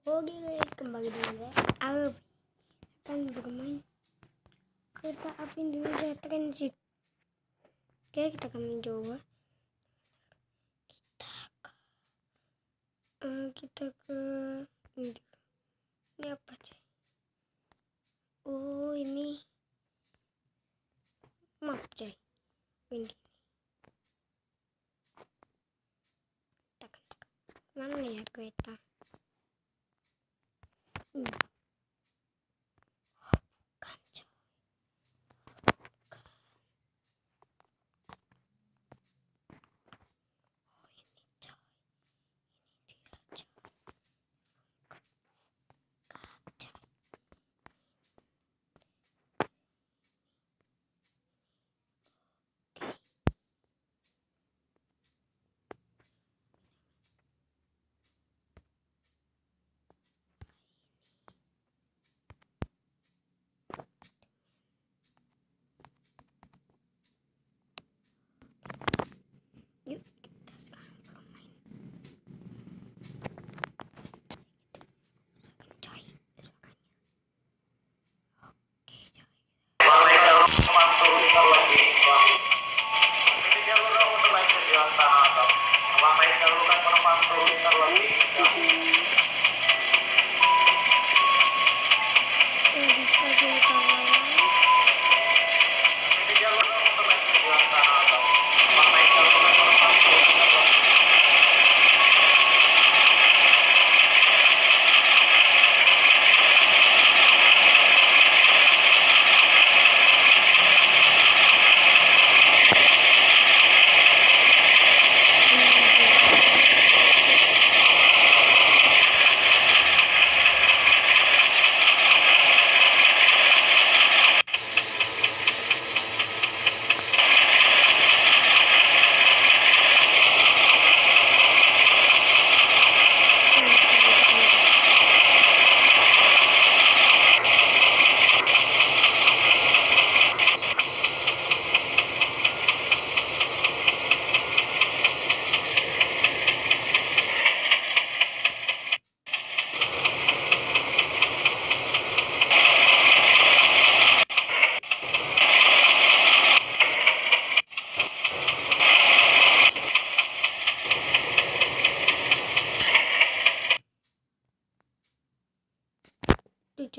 Oke guys, kembali dengan saya Alfi akan bermain kereta api Indonesia Transit. Oke, kita akan mencoba. Kita ke, eh, kita ke ini, ini apa sih? Oh ini map coy. Ini. Mana ya kereta? Ooh.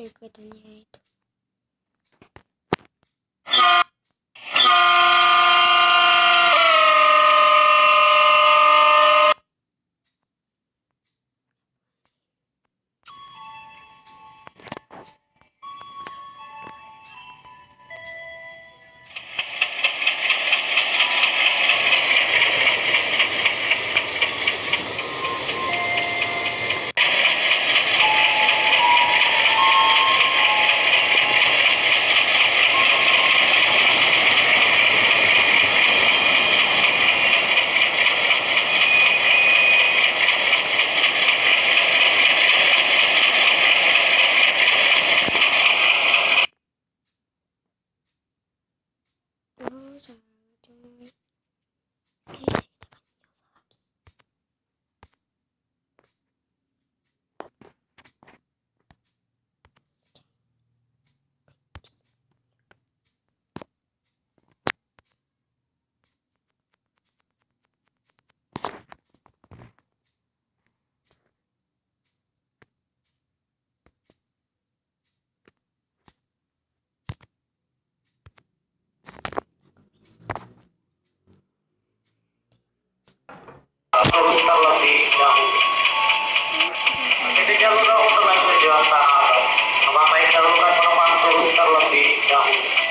Secretariat Jadi jalur untuk naik tujuan Tanah Memakai saluran penumpang turun terlebih dahulu.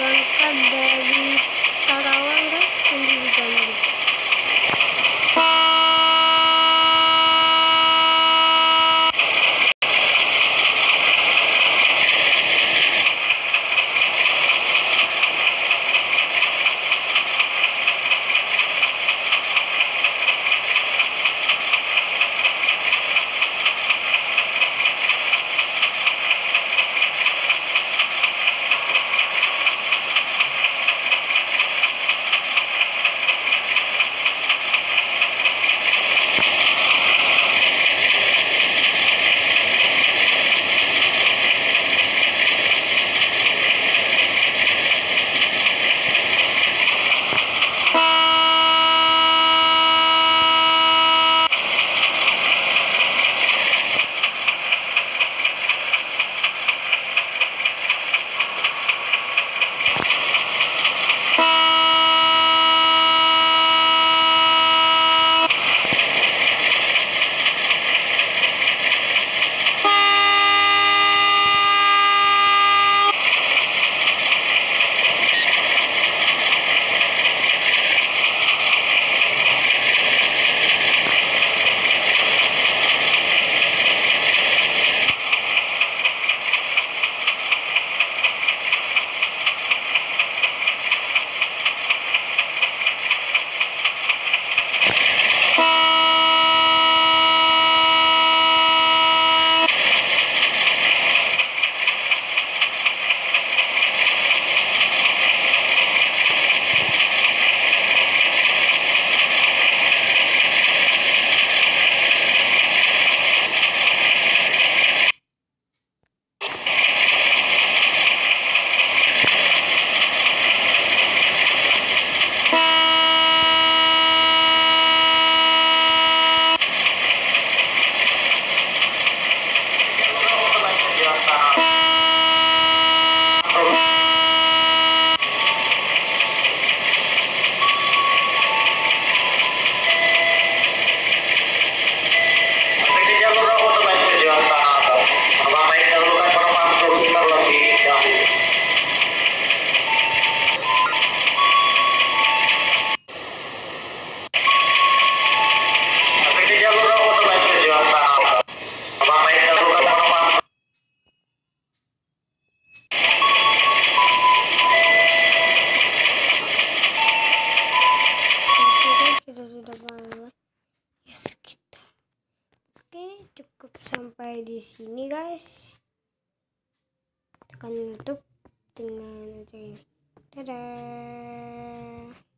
我看的你 sini guys. Tekan YouTube dengan aja ya. dadah.